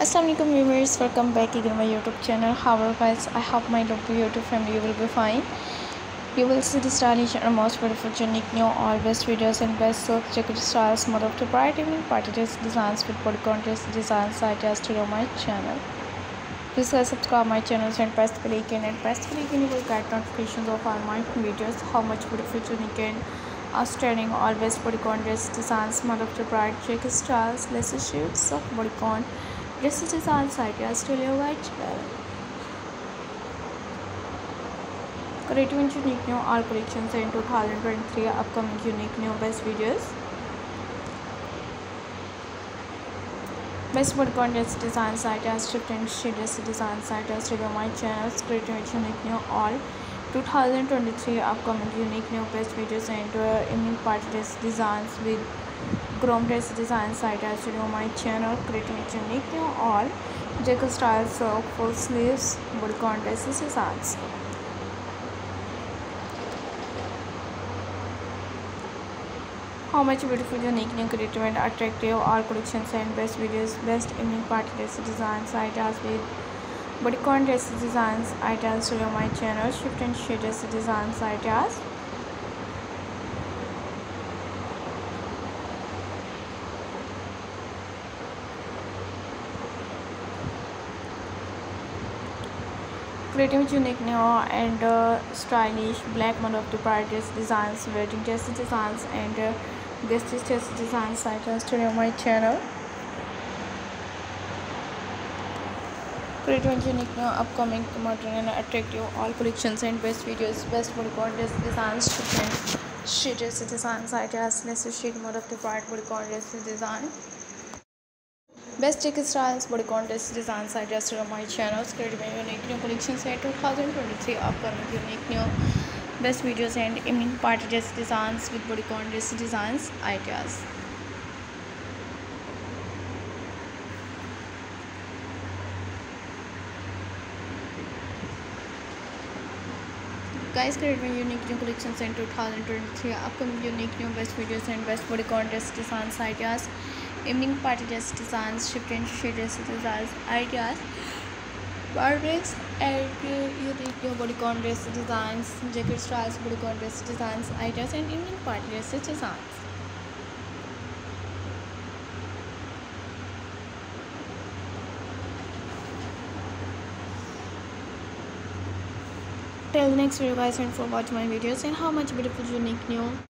Assalamualaikum viewers. Welcome back again my youtube channel how are you guys i hope my lovely youtube family will be fine. You will see the stylish and most beautiful unique new all best videos and best silk jacket styles. Mode of the bright evening party dress designs with bodycon dress designs ideas to my channel. Please subscribe my channel and press the icon and press the bell icon you will get notifications of all my videos how much beautiful unique and outstanding always bodycon dress designs mode of the bright jacket styles lacy shades of bodycon Dresses designs ideas to your white channel. Creative and unique new all collections in 2023 upcoming unique new best videos. Best word contest designs ideas shift and shades designs ideas to my channels. Creative and unique new all 2023 upcoming unique new best videos and uh, party dress designs with chrome dress design site as you my channel creating unique new all jacket styles of full sleeves bodycon dress designs. How much beautiful unique new creative and attractive all collections and best videos best evening party dress designs ideas with bodycon dress designs ideas to my channel shift and shades designs ideas and uh, stylish black one of the brightest designs wedding dress designs and uh, guest dress designs I just on my channel creative and unique new upcoming modern and attractive all collections and best videos best bodycon dress designs different sheet dress designs ideas less sheet mode of the bright bodycon dress design Best styles, bodycon dress designs just on my channel. Created by unique new collections at 2023 upcoming unique new best videos and evening party dress designs with bodycon dress designs ideas. guys create my unique new collections in 2023 upcoming unique new best videos and best bodycon dress designs ideas evening party dress designs shift and shades designs ideas fabrics and unique new bodycon dress designs jacket styles bodycon dress designs ideas and evening party dress designs. Till next video guys and for watching my videos and how much beautiful unique new